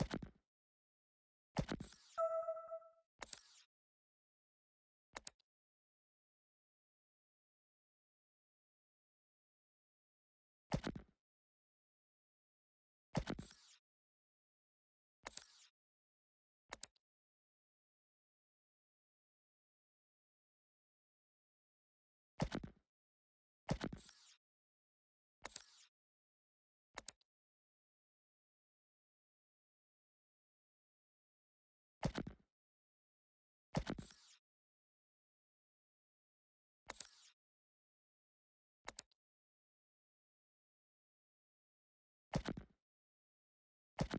you you